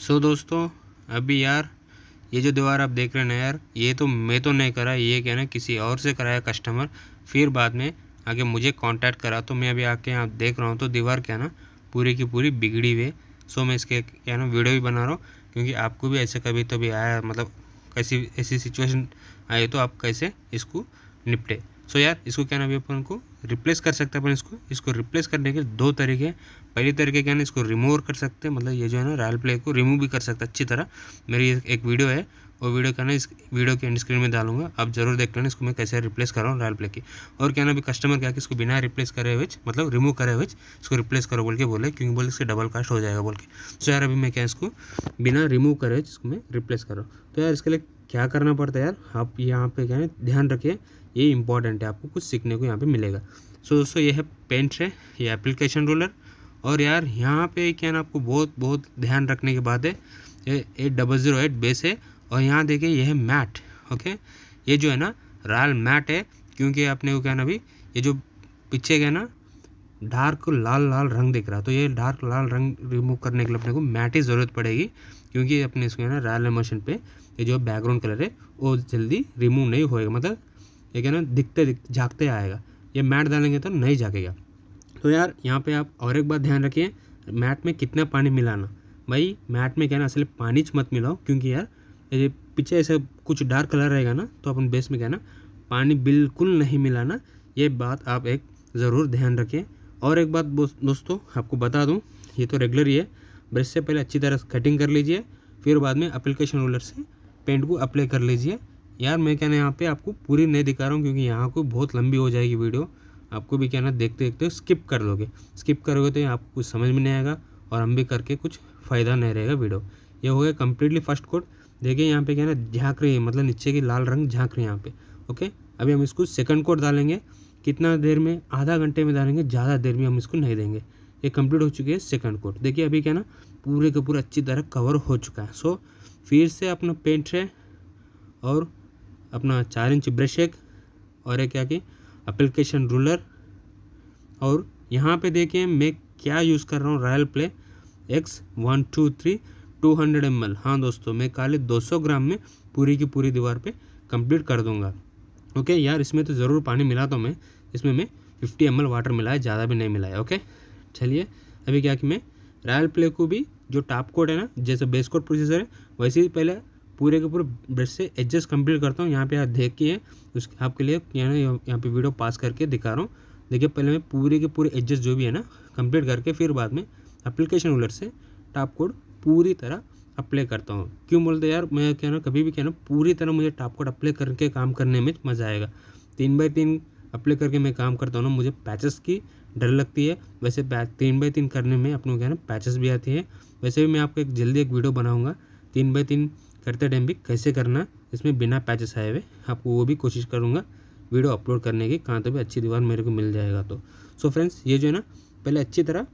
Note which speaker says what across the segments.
Speaker 1: सो so, दोस्तों अभी यार ये जो दीवार आप देख रहे हैं ना यार ये तो मैं तो नहीं करा ये क्या ना किसी और से कराया कस्टमर फिर बाद में आगे मुझे कांटेक्ट करा तो मैं अभी आके यहाँ देख रहा हूँ तो दीवार क्या ना पूरी की पूरी बिगड़ी हुई सो मैं इसके क्या ना वीडियो भी बना रहा हूँ क्योंकि आपको भी ऐसे कभी तो भी आया मतलब कैसी ऐसी सिचुएशन आए तो आप कैसे इसको निपटे। सो यार, इसको क्या ना अभी अपन को? रिप्लेस कर सकते हैं अपन इसको। इसको रिप्लेस करने के दो तरीके हैं। पहली तरीके क्या ना, इसको रिमूव कर सकते हैं। मतलब ये जो है ना रॉयल प्ले को रिमूव भी कर सकते हैं अच्छी तरह। मेरी एक वीडियो है। वो वीडियो क्या ना, इस वीडियो के एंड स्क्रीन में डालूँगा। आप ज़रूर देख लेना इसको मैं कैसे रिप्लेस कर रहा हूँ रॉयल प्ले की। और क्या ना अभी कस्टमर क्या कि इसको बिना रिप्लेस करे हुए मतलब रिमूव करे हुए, इसको रिप्लेस करो बोल के बोले। क्योंकि बोले इसके डबल कास्ट हो जाएगा बोल के। सो यार, अभी मैं क्या इसको बिना रिमूव करे इसको मैं रिप्लेस कर रहा हूँ। तो यार, इसके लिए क्या करना पड़ता है यार? आप यहाँ पे क्या ध्यान रखिए, ये इंपॉर्टेंट है, आपको कुछ सीखने को यहाँ पे मिलेगा। सो दोस्तों, ये है पेंट है ये एप्लीकेशन रोलर और यार, यहाँ पे क्या ना, आपको बहुत बहुत ध्यान रखने की बात है, ये eight double zero eight base है। और यहाँ देखिए, ये है मैट ओके ये जो है ना रॉयल मैट है, क्योंकि आपने को क्या ना, अभी, ये जो पीछे क्या ना डार्क लाल लाल रंग दिख रहा तो ये डार्क लाल रंग रिमूव करने के लिए अपने को मैट ही ज़रूरत पड़ेगी, क्योंकि अपने इसको है ना रॉयल मशीन पे ये जो बैकग्राउंड कलर है, वो जल्दी रिमूव नहीं होएगा। मतलब ये क्या ना, दिखते दिख झाँकते आएगा। ये मैट डालेंगे तो नहीं झाँकेगा तो यार, यहाँ पे आप और एक बात ध्यान रखिए मैट में कितना पानी मिलाना। भाई मैट में क्या ना, असल पानी मत मिलाओ, क्योंकि यार ये पीछे ऐसा कुछ डार्क कलर रहेगा ना तो अपन बेस में क्या ना, पानी बिल्कुल नहीं मिलाना। ये बात आप एक ज़रूर ध्यान रखें और एक बात दोस्तों आपको बता दूँ, ये तो रेगुलर ही है ब्रश से पहले अच्छी तरह कटिंग कर लीजिए, फिर बाद में अप्लीकेशन रोलर से पेंट को अप्लाई कर लीजिए। यार, मैं क्या ना यहाँ पे आपको पूरी नहीं दिखा रहा हूँ, क्योंकि यहाँ को बहुत लंबी हो जाएगी वीडियो आपको भी क्या ना देखते देखते स्किप कर दोगे स्किप करोगे तो आपको कुछ समझ में नहीं आएगा और हम भी करके कुछ फ़ायदा नहीं रहेगा वीडियो ये हो गया कम्प्लीटली फ़र्स्ट कोड देखिए, यहाँ पे क्या ना झाँक रही है मतलब नीचे की लाल रंग झाँक रही है यहाँ पे। ओके अभी हम इसको सेकंड कोड डालेंगे। कितना देर में, आधा घंटे में डालेंगे, ज़्यादा देर में हम इसको नहीं देंगे। ये कंप्लीट हो चुकी है सेकंड कोट देखिए अभी क्या ना, पूरे के पूरे अच्छी तरह कवर हो चुका है। सो फिर से अपना पेंट है और अपना चार इंच ब्रश एक और एक क्या कि अप्लीकेशन रूलर और यहाँ पे देखिए मैं क्या यूज़ कर रहा हूँ Royale Play X one two three two hundred M हाँ दोस्तों, मैं काले दो सौ ग्राम में पूरी की पूरी दीवार पे कंप्लीट कर दूँगा। ओके यार, इसमें तो ज़रूर पानी मिला तो मैं। इसमें मैं फिफ्टी एम वाटर मिलाया, ज़्यादा भी नहीं मिलाया ओके चलिए, अभी क्या कि मैं रॉयल प्ले को भी जो टॉप कोड है ना, जैसे बेस कोड प्रोसेसर है, वैसे ही पहले पूरे के पूरे ब्रश से एडजस्ट कंप्लीट करता हूँ। यहाँ पे आप देखिए, उस, आपके लिए यहाँ यहाँ पे वीडियो पास करके दिखा रहा हूँ। देखिए, पहले मैं पूरे के पूरे एडजस्ट जो भी है ना कंप्लीट करके फिर बाद में अप्लीकेशन रोलर से टॉप कोड पूरी तरह अप्लाई करता हूँ। क्यों बोलते यार? मैं क्या ना कभी भी क्या ना पूरी तरह मुझे टॉप कोड अप्लाई करके काम करने में मज़ा आएगा। तीन बाई तीन अप्लाई करके मैं काम करता हूँ ना, मुझे पैचेस की डर लगती है। वैसे तीन बाई तीन करने में अपने क्या ना पैचेस भी आती है। वैसे भी मैं आपको एक जल्दी एक वीडियो बनाऊँगा। तीन बाई तीन करते टाइम भी कैसे करना, इसमें बिना पैचेस आए हुए आपको वो भी कोशिश करूँगा वीडियो अपलोड करने की। कहाँ तो भी अच्छी दीवार मेरे को मिल जाएगा तो। सो फ्रेंड्स ये जो है ना, पहले अच्छी तरह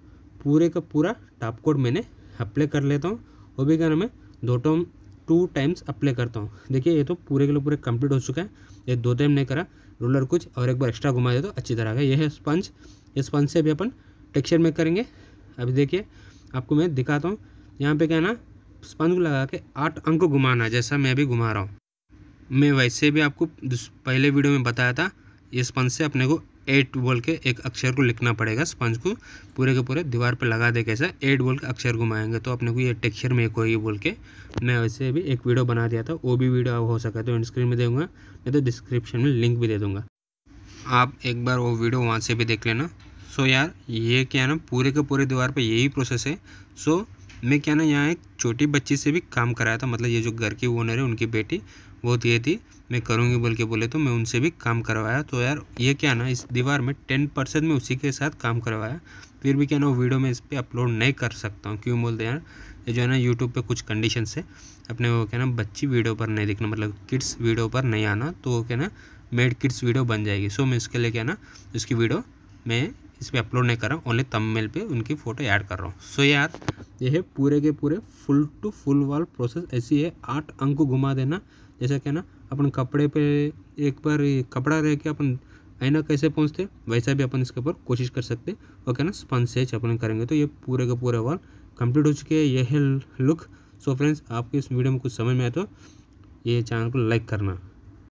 Speaker 1: पूरे का पूरा टॉप कोड मैंने अप्लाई कर लेता हूँ। वो भी क्या नाम है? दो टाइम टू टाइम्स अप्लाई करता हूँ। देखिए, ये तो पूरे के लिए पूरे कंप्लीट हो चुका है। ये दो टाइम नहीं करा। रोलर कुछ और एक बार एक्स्ट्रा घुमा दे तो अच्छी तरह का ये है स्पंज ये स्पंज से भी अपन टेक्सचर में करेंगे। अभी देखिए, आपको मैं दिखाता हूँ। यहाँ पे क्या ना स्पंज को लगा के आठ अंक घुमाना जैसा मैं अभी घुमा रहा हूँ। मैं वैसे भी आपको पहले वीडियो में बताया था, ये स्पंज से अपने को एट बोल के एक अक्षर को लिखना पड़ेगा, स्पंज को, पूरे के पूरे दीवार पर लगा दे कैसा, एट बोल के अक्षर घुमाएँगे। तो अपने को ये टेक्सचर में एक होगी बोल के, मैं वैसे भी एक वीडियो बना दिया था, वो भी वीडियो हो सका तो स्क्रीन में दूँगा नहीं तो डिस्क्रिप्शन में लिंक भी दे दूँगा। आप एक बार वो वीडियो वहाँ से भी देख लेना। सो यार, ये क्या है ना, पूरे के पूरे दीवार पर यही प्रोसेस है। सो मैं क्या ना यहाँ एक छोटी बच्ची से भी काम कराया था मतलब ये जो घर की ओनर है, उनकी बेटी, वो ये थी, मैं करूँगी बोल के बोले तो मैं उनसे भी काम करवाया। तो यार ये क्या ना, इस दीवार में टेन परसेंट में उसी के साथ काम करवाया, फिर भी क्या ना वो वीडियो में इस पर अपलोड नहीं कर सकता हूँ। क्यों बोलते यार, ये जो है ना यूट्यूब पे कुछ कंडीशन है, अपने वो क्या ना बच्ची वीडियो पर नहीं देखना मतलब किड्स वीडियो पर नहीं आना तो वो क्या ना मेड किड्स वीडियो बन जाएगी। सो मैं इसके लिए क्या ना, इसकी वीडियो मैं इस पर अपलोड नहीं कर रहा हूँ ओनली तमिल पे उनकी फ़ोटो ऐड कर रहा हूँ। सो so यार, ये है पूरे के पूरे full to full wall process ऐसी है, आठ अंक घुमा देना। जैसा क्या ना, अपन कपड़े पे एक बार कपड़ा रह के अपन आईना कैसे पहुँचते वैसा भी अपन इसके ऊपर कोशिश कर सकते ओके ना स्पंज से अपन करेंगे तो ये पूरे का पूरे वाल कंप्लीट हो चुके हैं, ये है लुक सो फ्रेंड्स आपको इस वीडियो में कुछ समझ में आए तो ये चैनल को लाइक करना।